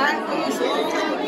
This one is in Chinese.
来我们